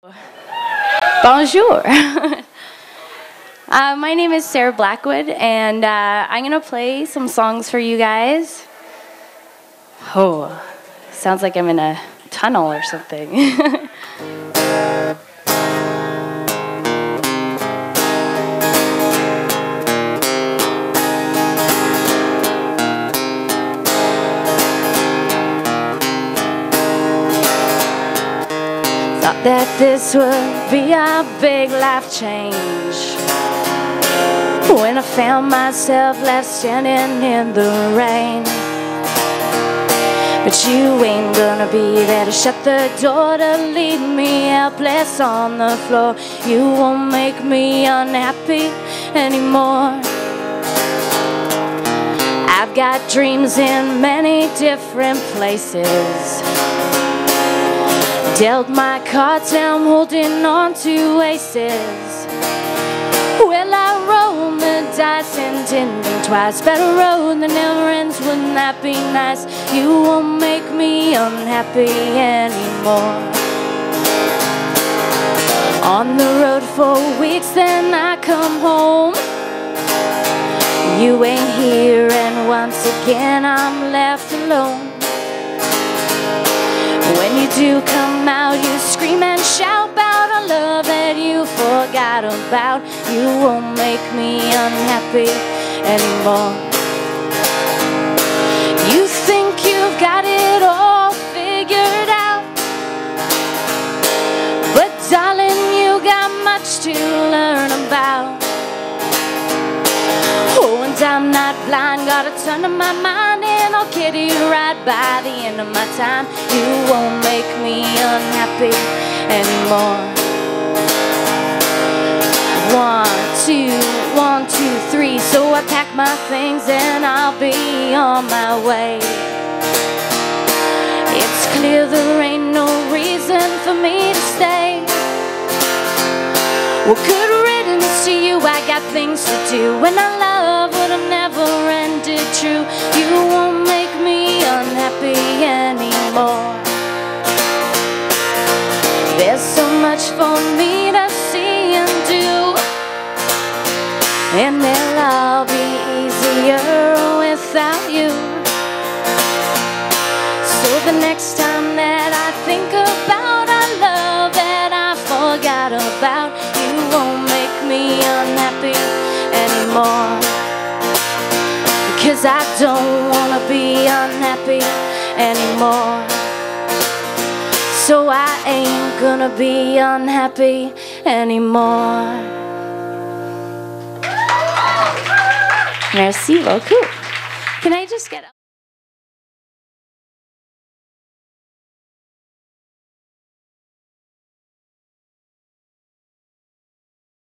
Bonjour. uh, my name is Sarah Blackwood, and uh, I'm going to play some songs for you guys. Oh, sounds like I'm in a tunnel or something. Thought that this would be a big life change. When I found myself left standing in the rain. But you ain't gonna be there to shut the door To leave me helpless on the floor. You won't make me unhappy anymore. I've got dreams in many different places Dealt my cards, I'm holding on to aces. Well, I roll the dice intending twice. Better road than never ends, wouldn't that be nice? You won't make me unhappy anymore. On the road for weeks, then I come home. You ain't here, and once again I'm left alone. You come out, you scream and shout about a love that you forgot about. You won't make me unhappy anymore. You think you've got it all figured out. But darling, you got much to learn about. Oh, and I'm not blind, gotta turn to my mind and I'll get it right by the end of my time. You won't make me unhappy anymore. One, two, one, two, three. So I pack my things and I'll be on my way. It's clear there ain't no reason for me to stay. Well, good riddance to you. I got things to do, and I love There's so much for me to see and do, and it'll all be easier without you. So the next time that I think about our love that I forgot about, you won't make me unhappy anymore. Cause I don't wanna be unhappy anymore. So I ain't gonna be unhappy anymore. Merci beaucoup. Can I just get